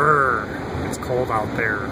Brr, it's cold out there.